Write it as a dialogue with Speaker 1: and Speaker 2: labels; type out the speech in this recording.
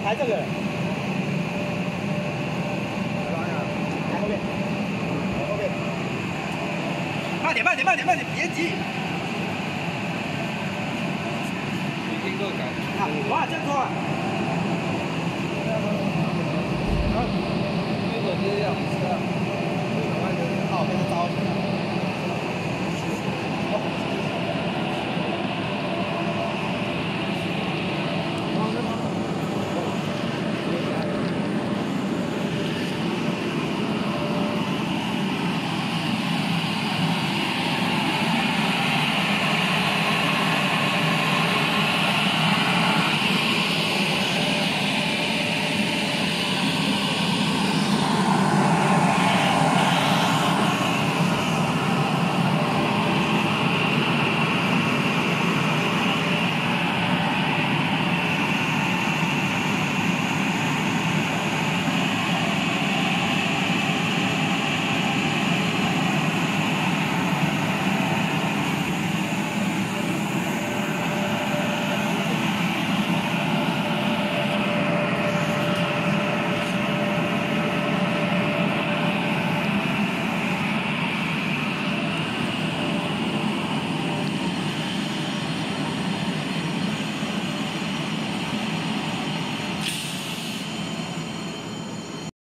Speaker 1: 排这个，来后面，来后面，慢点慢点慢点慢点，别急。
Speaker 2: 一千多
Speaker 1: 台，哇，这么啊！